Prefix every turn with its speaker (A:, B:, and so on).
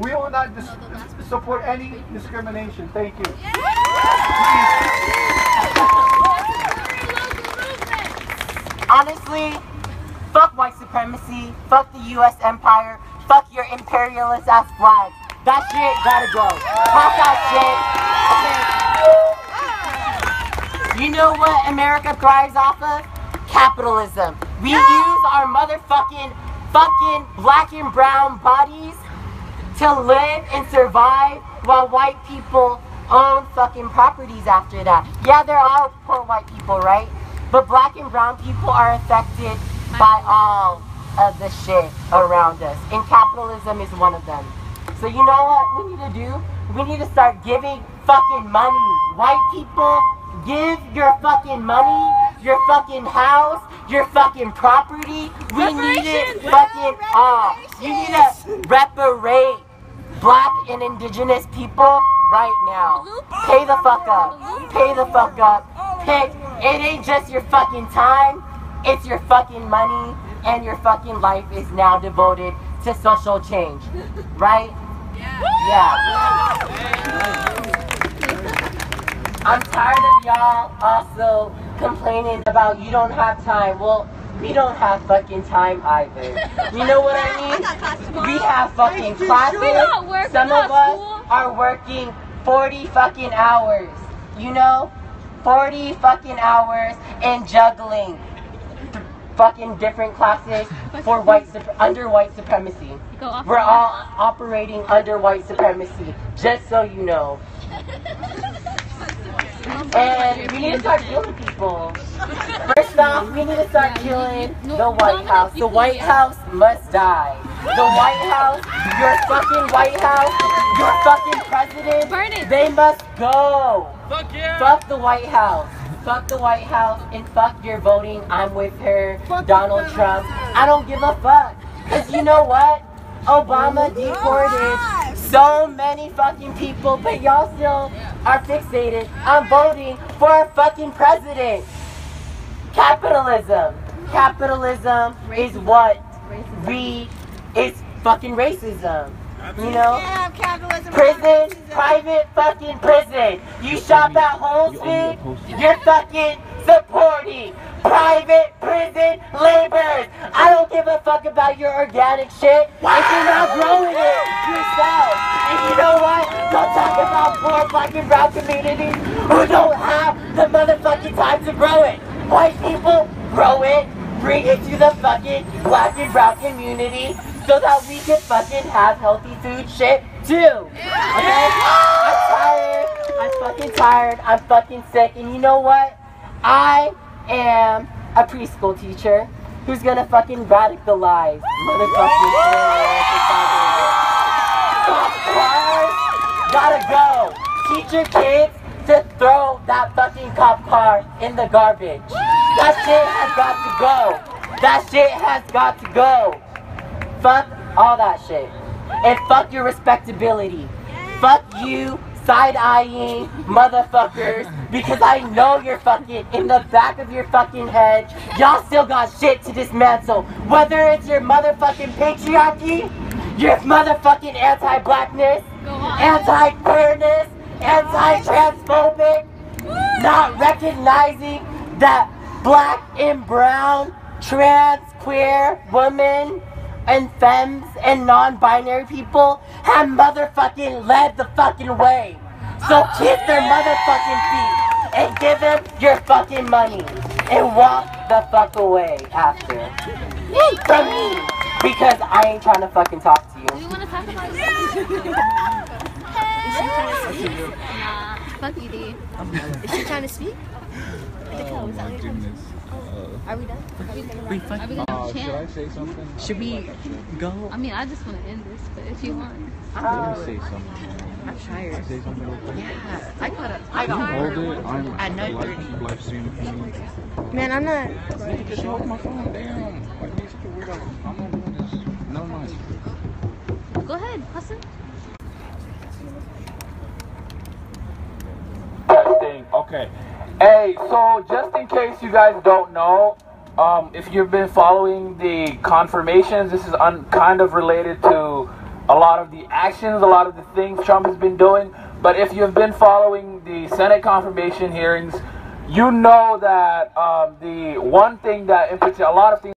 A: We will not dis- support any discrimination. Thank you.
B: Honestly, fuck white supremacy, fuck the U.S. empire, fuck your imperialist ass flag. That shit gotta go. Pop that shit. You know what America thrives off of? Capitalism. We use our motherfucking, fucking black and brown bodies to live and survive while white people own fucking properties after that. Yeah, they're all poor white people, right? But black and brown people are affected by all of the shit around us. And capitalism is one of them. So you know what we need to do? We need to start giving fucking money. White people, give your fucking money, your fucking house, your fucking property. We need it fucking all. You need to reparate black and indigenous people right now. Pay the fuck up. Pay the fuck up. Pick. It ain't just your fucking time. It's your fucking money and your fucking life is now devoted to social change. Right? Yeah. I'm tired of y'all also complaining about you don't have time. Well, we don't have fucking time either. You know what I mean? We have fucking classes.
C: work,
B: Some of us
C: school.
B: are working 40 fucking hours. You know? 40 fucking hours and juggling fucking different classes for white under white supremacy. We're all operating under white supremacy, just so you know. And we need to start killing people. First off, we need to start killing the White House. The White House must die. The White House, your fucking White House, your fucking president,
C: Burn it.
B: they must go. Fuck yeah. Fuck the White House. Fuck the White House and fuck your voting. I'm with her. Donald Trump. I don't give a fuck. Cause you know what? Obama deported so many fucking people, but y'all still are fixated on voting for a fucking president. Capitalism. Capitalism is what we is fucking racism. You know?
D: Yeah, capitalism.
B: Prison, private fucking prison. You shop at Whole Foods, you're fucking supporting private prison laborers. I don't give a fuck about your organic shit if you're not growing it yourself. And you know what? Don't talk about poor fucking brown communities who don't have the motherfucking time to grow it. White people grow it, bring it to the fucking black and brown community so that we can fucking have healthy food shit too. Okay? I'm tired. I'm fucking tired. I'm fucking sick. And you know what? I am a preschool teacher who's gonna fucking radicalize motherfucking gotta go. Teach your kids to throw that fucking cop car in the garbage. That shit has got to go. That shit has got to go. Fuck all that shit. And fuck your respectability. Fuck you side-eyeing motherfuckers because I know you're fucking in the back of your fucking head. Y'all still got shit to dismantle. Whether it's your motherfucking patriarchy, your motherfucking anti-blackness, anti-queerness, anti-transphobic, not recognizing that black and brown, trans, queer, women, and femmes and non-binary people have motherfucking led the fucking way. So kiss their motherfucking feet and give them your fucking money and walk the fuck away after. From me. Because I ain't trying to fucking talk to
C: Do
B: you.
C: you want to talk about it? Nah, fuck you, D.
D: Is she trying to speak?
E: Oh my goodness.
D: Are we done?
C: Are we gonna have a chance?
E: say something?
F: Should we go?
C: I mean, I just want to end this, but if you want.
E: Let me uh, say something.
F: I'm tired.
E: Say something real quick.
F: Yeah, I gotta. I got
E: hold it? I'm
F: At
E: like
F: 9:30.
E: keep live streaming for.
D: Man, I'm not.
E: Nigga, show off my phone. Damn. Like you such a. I'm not doing this. Never mind.
C: Go ahead, Hassan.
A: Okay. Hey, so just in case you guys don't know, um, if you've been following the confirmations, this is un- kind of related to a lot of the actions, a lot of the things Trump has been doing. But if you've been following the Senate confirmation hearings, you know that um, the one thing that in particular, a lot of things.